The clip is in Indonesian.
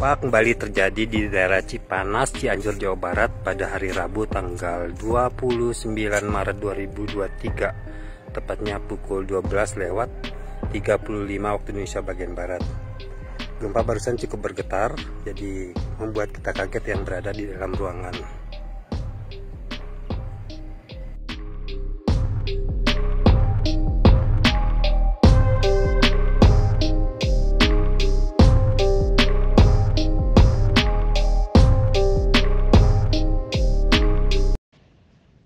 Gempa kembali terjadi di daerah Cipanas, Cianjur, Jawa Barat pada hari Rabu tanggal 29 Maret 2023 tepatnya pukul 12 lewat 35 waktu Indonesia bagian Barat. Gempa barusan cukup bergetar, jadi membuat kita kaget yang berada di dalam ruangan.